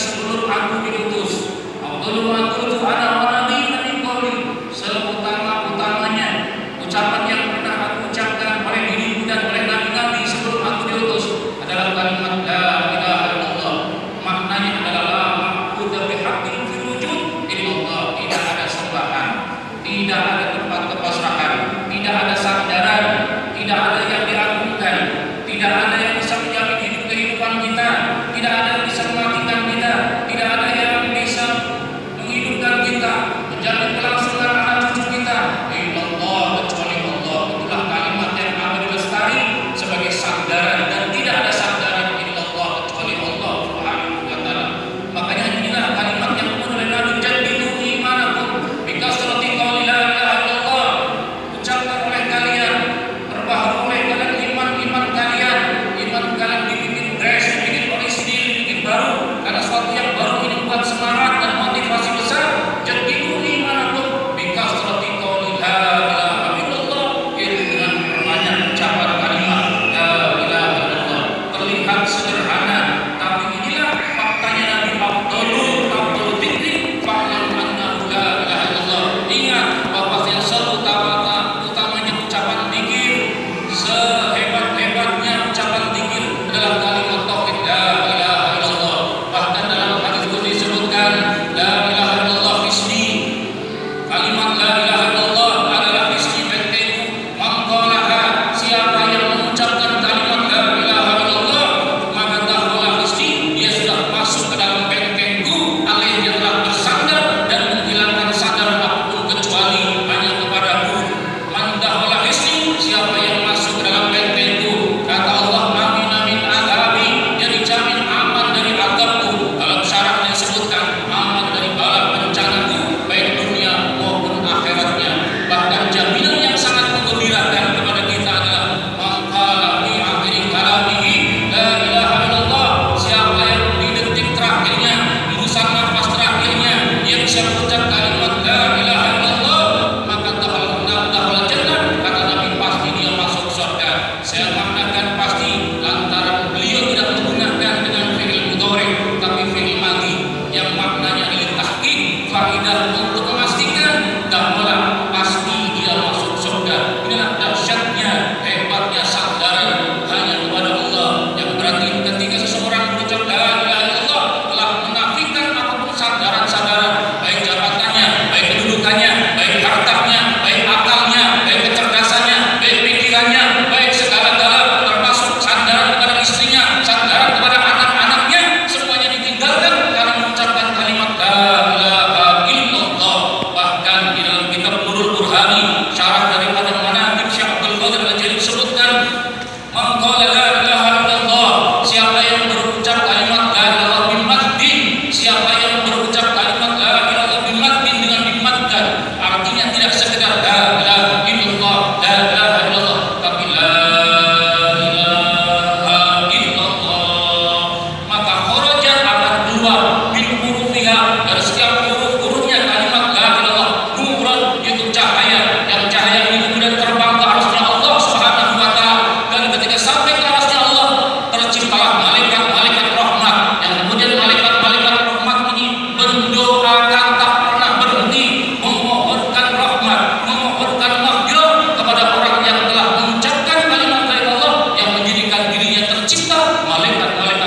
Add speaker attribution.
Speaker 1: sepuluh aku ini. general cuenta